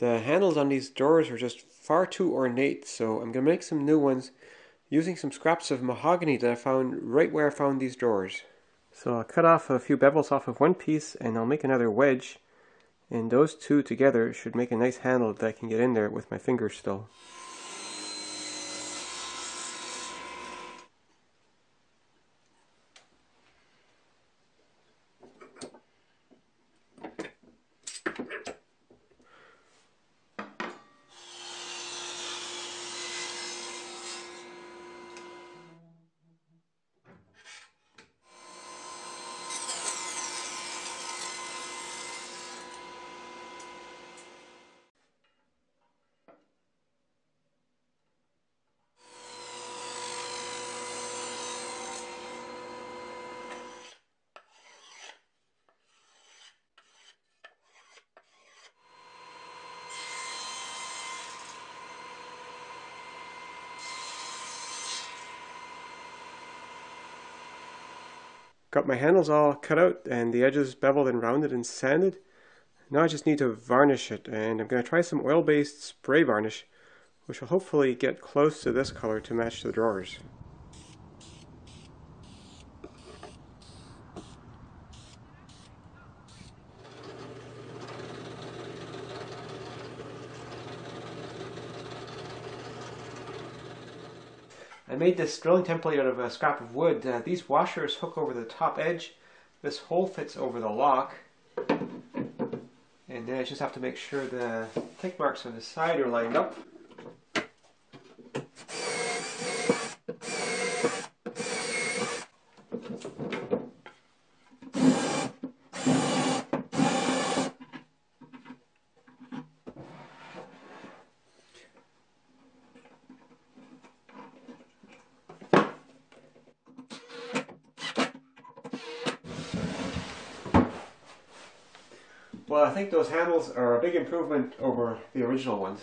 The handles on these doors are just far too ornate, so I'm going to make some new ones using some scraps of mahogany that I found right where I found these doors. So I'll cut off a few bevels off of one piece and I'll make another wedge and those two together should make a nice handle that I can get in there with my fingers still. Got my handles all cut out and the edges beveled and rounded and sanded. Now I just need to varnish it and I'm going to try some oil-based spray varnish which will hopefully get close to this color to match the drawers. I made this drilling template out of a scrap of wood. Uh, these washers hook over the top edge. This hole fits over the lock. And then I just have to make sure the tick marks on the side are lined up. Well, I think those handles are a big improvement over the original ones.